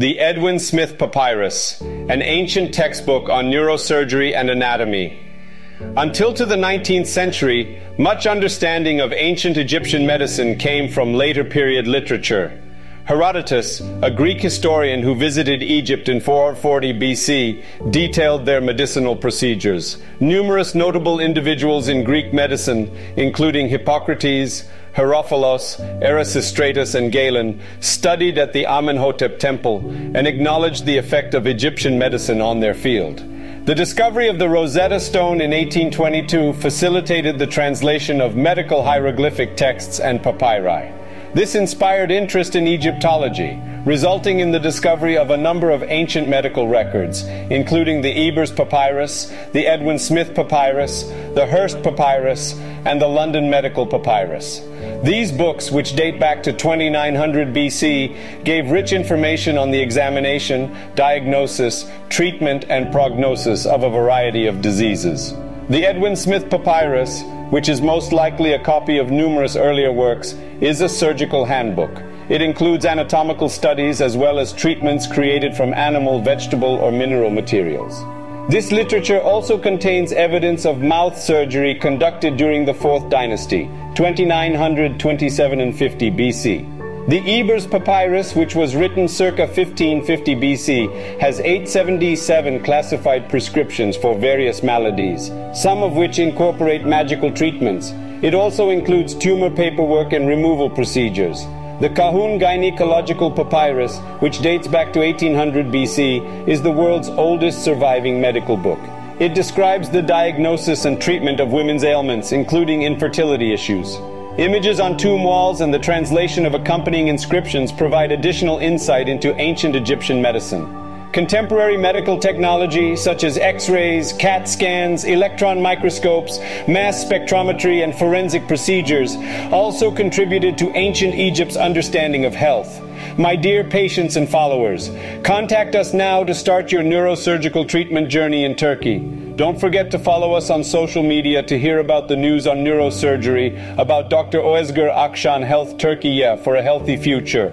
The Edwin Smith Papyrus, an ancient textbook on neurosurgery and anatomy. Until to the 19th century, much understanding of ancient Egyptian medicine came from later period literature. Herodotus, a Greek historian who visited Egypt in 440 BC, detailed their medicinal procedures. Numerous notable individuals in Greek medicine, including Hippocrates, Herophilos, Erasistratus, and Galen, studied at the Amenhotep temple and acknowledged the effect of Egyptian medicine on their field. The discovery of the Rosetta Stone in 1822 facilitated the translation of medical hieroglyphic texts and papyri. This inspired interest in Egyptology, resulting in the discovery of a number of ancient medical records, including the Ebers Papyrus, the Edwin Smith Papyrus, the Hearst Papyrus, and the London Medical Papyrus. These books, which date back to 2900 BC, gave rich information on the examination, diagnosis, treatment, and prognosis of a variety of diseases. The Edwin Smith Papyrus, which is most likely a copy of numerous earlier works, is a surgical handbook. It includes anatomical studies as well as treatments created from animal, vegetable, or mineral materials. This literature also contains evidence of mouth surgery conducted during the Fourth Dynasty, 2900, 27, and 50 BC. The Ebers Papyrus, which was written circa 1550 BC, has 877 classified prescriptions for various maladies, some of which incorporate magical treatments. It also includes tumor paperwork and removal procedures. The Kahun Gynecological Papyrus, which dates back to 1800 BC, is the world's oldest surviving medical book. It describes the diagnosis and treatment of women's ailments, including infertility issues. Images on tomb walls and the translation of accompanying inscriptions provide additional insight into ancient Egyptian medicine. Contemporary medical technology such as X-rays, CAT scans, electron microscopes, mass spectrometry, and forensic procedures also contributed to ancient Egypt's understanding of health. My dear patients and followers, contact us now to start your neurosurgical treatment journey in Turkey. Don't forget to follow us on social media to hear about the news on neurosurgery, about Dr. Özgür Akşan Health Turkey for a healthy future.